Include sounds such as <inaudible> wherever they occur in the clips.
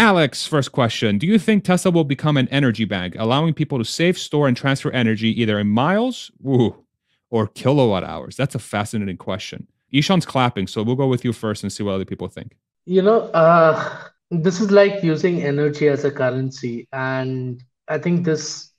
Alex, first question. Do you think Tesla will become an energy bank, allowing people to save, store, and transfer energy either in miles ooh, or kilowatt hours? That's a fascinating question. Ishan's clapping, so we'll go with you first and see what other people think. You know, uh, this is like using energy as a currency. And I think this,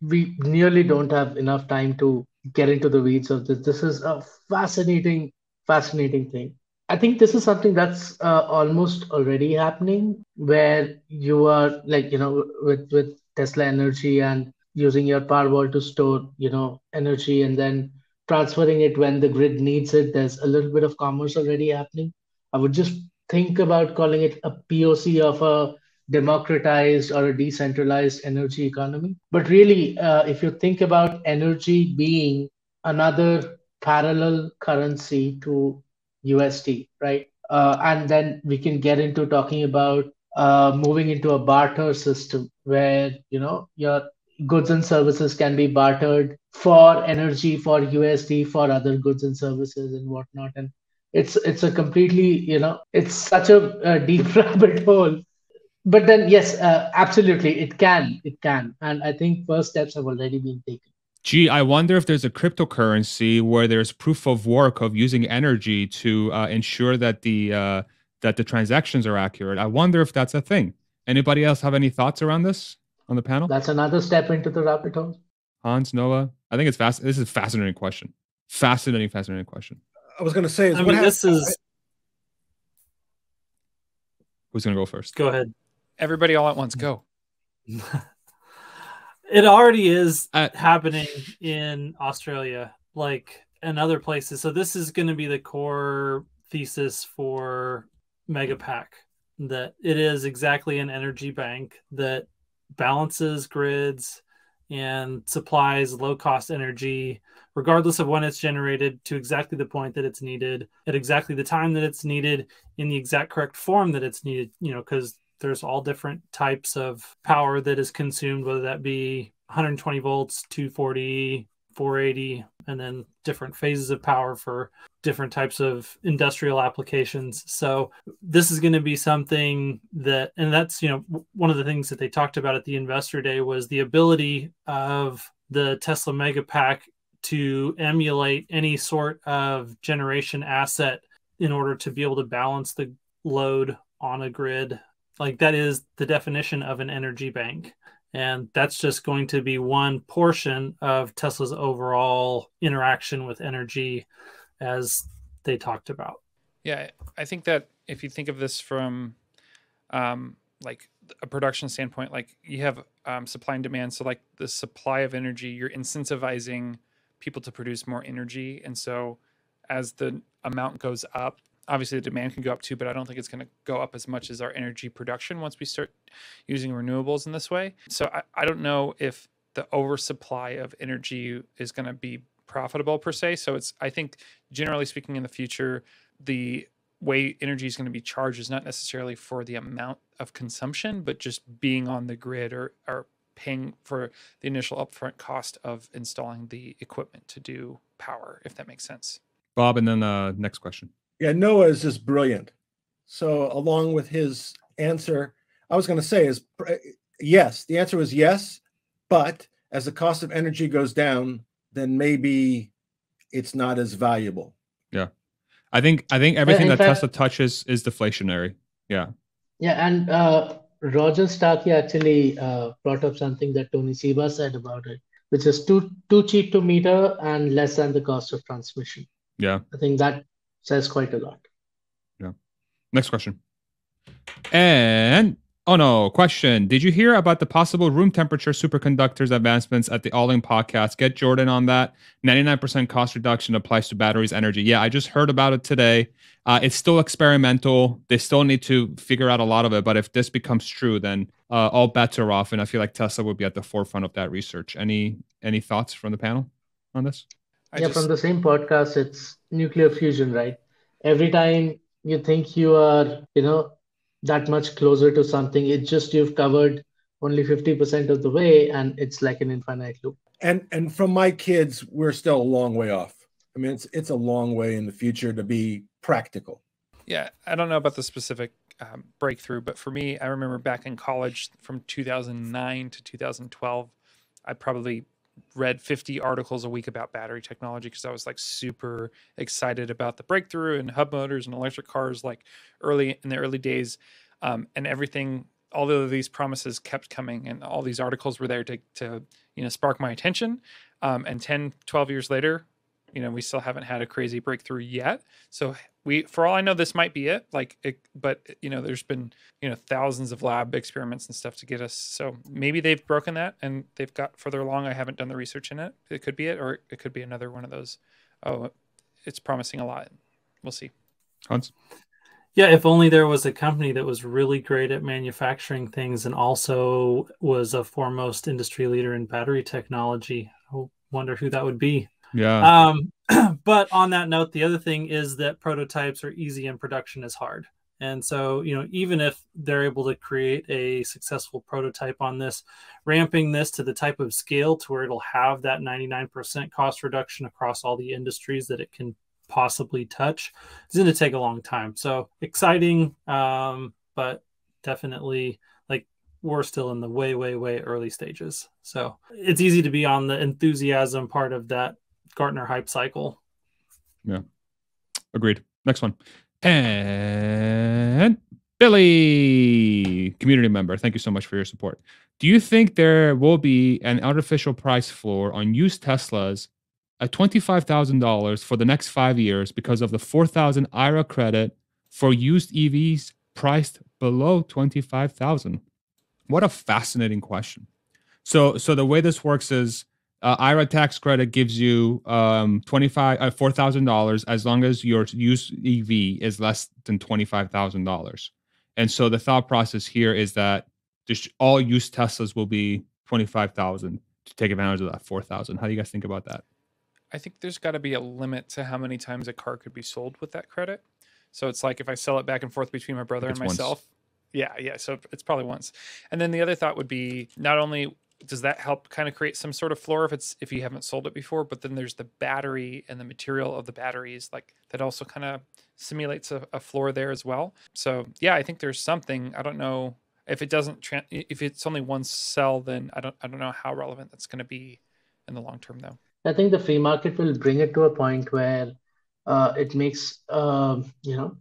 we nearly don't have enough time to get into the weeds of this. This is a fascinating, fascinating thing. I think this is something that's uh, almost already happening where you are like, you know, with, with Tesla Energy and using your Powerwall to store, you know, energy and then transferring it when the grid needs it. There's a little bit of commerce already happening. I would just think about calling it a POC of a democratized or a decentralized energy economy. But really, uh, if you think about energy being another parallel currency to USD, right? Uh, and then we can get into talking about uh, moving into a barter system where you know your goods and services can be bartered for energy, for USD, for other goods and services and whatnot. And it's it's a completely you know it's such a, a deep <laughs> rabbit hole but then yes uh, absolutely it can it can and i think first steps have already been taken gee i wonder if there's a cryptocurrency where there's proof of work of using energy to uh, ensure that the uh, that the transactions are accurate i wonder if that's a thing anybody else have any thoughts around this on the panel that's another step into the rabbit hole hans noah i think it's fast this is a fascinating question fascinating fascinating question I was going to say is I mean, this is. Who's going to go first? Go ahead. Everybody all at once. Go. <laughs> it already is uh, happening in Australia, like and other places. So this is going to be the core thesis for Megapack that it is exactly an energy bank that balances grids and supplies low cost energy regardless of when it's generated to exactly the point that it's needed at exactly the time that it's needed in the exact correct form that it's needed you know because there's all different types of power that is consumed whether that be 120 volts 240 480 and then different phases of power for different types of industrial applications. So this is going to be something that and that's you know one of the things that they talked about at the investor day was the ability of the tesla megapack to emulate any sort of generation asset in order to be able to balance the load on a grid like that is the definition of an energy bank and that's just going to be one portion of Tesla's overall interaction with energy as they talked about. Yeah, I think that if you think of this from um, like a production standpoint, like you have um, supply and demand. So, like the supply of energy, you're incentivizing people to produce more energy. And so, as the amount goes up, obviously the demand can go up too, but I don't think it's going to go up as much as our energy production once we start using renewables in this way. So I, I don't know if the oversupply of energy is going to be profitable per se. So it's I think generally speaking in the future, the way energy is going to be charged is not necessarily for the amount of consumption, but just being on the grid or or paying for the initial upfront cost of installing the equipment to do power, if that makes sense. Bob, and then uh, next question. Yeah, Noah is just brilliant. So, along with his answer, I was going to say is yes. The answer was yes, but as the cost of energy goes down, then maybe it's not as valuable. Yeah, I think I think everything that fact, Tesla touches is deflationary. Yeah. Yeah, and uh, Roger Starkey actually uh, brought up something that Tony Seba said about it, which is too too cheap to meter and less than the cost of transmission. Yeah, I think that says quite a lot. Yeah. Next question. And oh no, question. Did you hear about the possible room temperature superconductors advancements at the All In podcast? Get Jordan on that. 99% cost reduction applies to batteries energy. Yeah, I just heard about it today. Uh, it's still experimental. They still need to figure out a lot of it. But if this becomes true, then uh, all bets are off, and I feel like Tesla would be at the forefront of that research. Any any thoughts from the panel on this? I yeah, just... from the same podcast, it's nuclear fusion, right? Every time you think you are, you know, that much closer to something, it's just you've covered only 50% of the way and it's like an infinite loop. And and from my kids, we're still a long way off. I mean, it's it's a long way in the future to be practical. Yeah, I don't know about the specific um, breakthrough. But for me, I remember back in college from 2009 to 2012, I probably read 50 articles a week about battery technology because I was like super excited about the breakthrough and hub motors and electric cars like early in the early days. Um, and everything, all of these promises kept coming and all these articles were there to, to you know, spark my attention. Um, and 10, 12 years later, you know, we still haven't had a crazy breakthrough yet. So we, for all I know, this might be it. Like, it, but you know, there's been you know thousands of lab experiments and stuff to get us. So maybe they've broken that and they've got further along. I haven't done the research in it. It could be it, or it could be another one of those. Oh, it's promising a lot. We'll see. Hans. Yeah, if only there was a company that was really great at manufacturing things and also was a foremost industry leader in battery technology. I wonder who that would be. Yeah. Um, <clears throat> but on that note, the other thing is that prototypes are easy and production is hard. And so, you know, even if they're able to create a successful prototype on this, ramping this to the type of scale to where it'll have that 99% cost reduction across all the industries that it can possibly touch is going to take a long time. So exciting, um, but definitely like we're still in the way, way, way early stages. So it's easy to be on the enthusiasm part of that Gartner hype cycle. Yeah. Agreed. Next one. And Billy, community member, thank you so much for your support. Do you think there will be an artificial price floor on used Teslas at $25,000 for the next five years because of the 4,000 IRA credit for used EVs priced below 25,000? What a fascinating question. So, so the way this works is uh, IRA tax credit gives you um, twenty five uh, four thousand dollars as long as your used EV is less than twenty five thousand dollars. And so the thought process here is that just all used Teslas will be twenty five thousand to take advantage of that four thousand. How do you guys think about that? I think there's got to be a limit to how many times a car could be sold with that credit. So it's like if I sell it back and forth between my brother and myself. Once. Yeah, yeah. So it's probably once. And then the other thought would be not only does that help kind of create some sort of floor if it's if you haven't sold it before? But then there's the battery and the material of the batteries like that also kind of simulates a, a floor there as well. So yeah i think there's something. I don't know if it doesn't tra- if it's only one cell then i don't i don't know how relevant that's going to be in the long term though. I think the free market will bring it to a point where uh, it makes uh, you know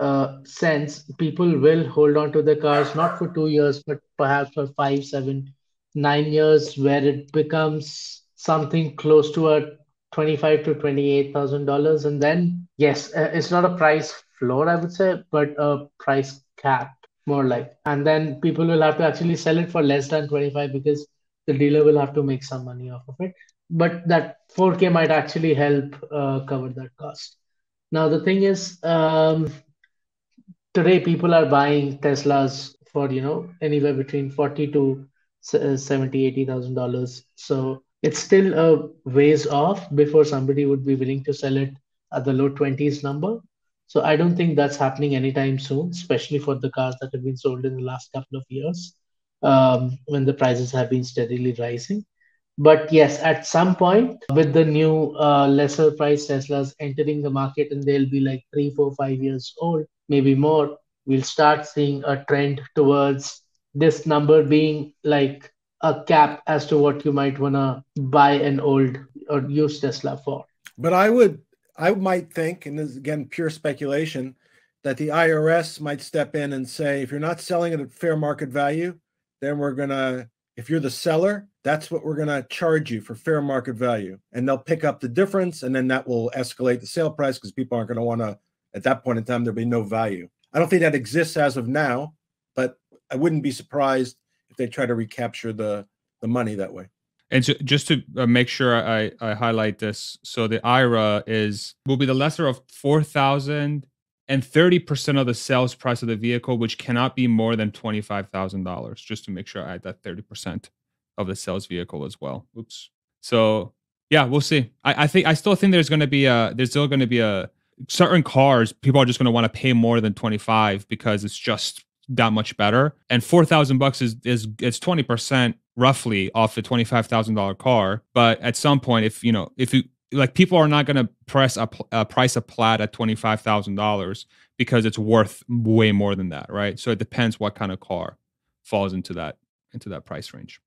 uh, sense. People will hold on to the cars not for two years but perhaps for five seven nine years where it becomes something close to a twenty-five to twenty-eight thousand dollars, and then yes, uh, it's not a price floor, I would say, but a price cap more like, and then people will have to actually sell it for less than twenty-five because the dealer will have to make some money off of it. But that 4K might actually help uh, cover that cost. Now the thing is, um, today people are buying Teslas for you know anywhere between forty to uh, 70 80 thousand dollars. So it's still a ways off before somebody would be willing to sell it at the low 20s number. So i don't think that's happening anytime soon especially for the cars that have been sold in the last couple of years um, when the prices have been steadily rising. But yes at some point with the new uh, lesser price teslas entering the market and they'll be like three four five years old maybe more we'll start seeing a trend towards this number being like a cap as to what you might want to buy an old or used Tesla for. But I would, I might think, and this is again pure speculation, that the IRS might step in and say, if you're not selling it at fair market value, then we're gonna, if you're the seller, that's what we're gonna charge you for fair market value, and they'll pick up the difference, and then that will escalate the sale price because people aren't going to want to. At that point in time, there'll be no value. I don't think that exists as of now, I wouldn't be surprised if they try to recapture the the money that way. And so just to uh, make sure I, I highlight this, so the IRA is will be the lesser of four thousand and thirty percent of the sales price of the vehicle, which cannot be more than twenty five thousand dollars. Just to make sure I add that thirty percent of the sales vehicle as well. Oops. So yeah, we'll see. I, I think I still think there's going to be a there's still going to be a certain cars people are just going to want to pay more than 25 because it's just that much better. And four thousand bucks is is it's twenty percent roughly off the twenty five thousand dollar car. But at some point, if you know if you like, people are not going to press a, a price a plat at twenty five thousand dollars because it's worth way more than that, right? So it depends what kind of car falls into that into that price range.